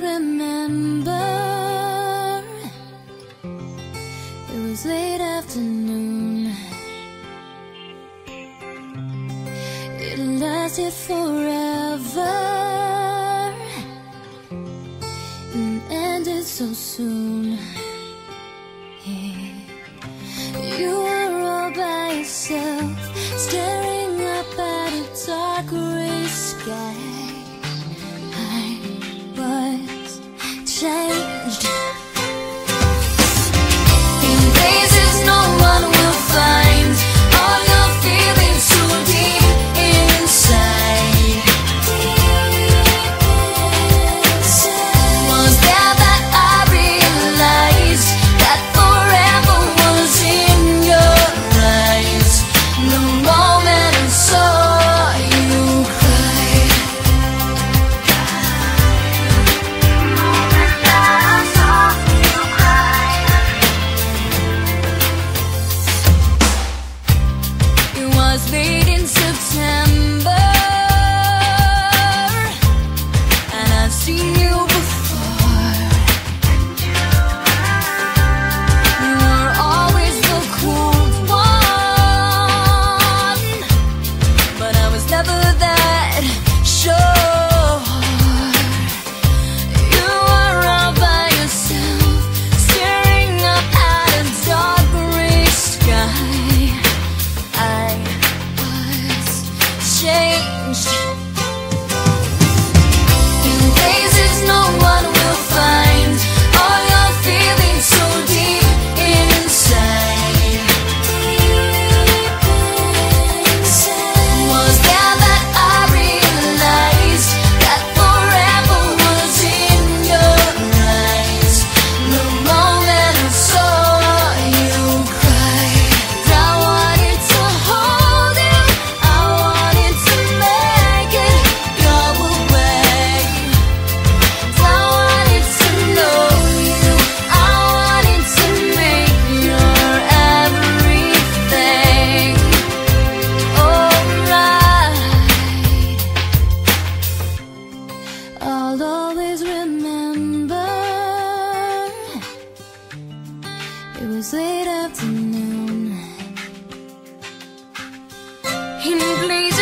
remember. It was late afternoon. It lasted forever. And ended so soon changed she was late afternoon. In place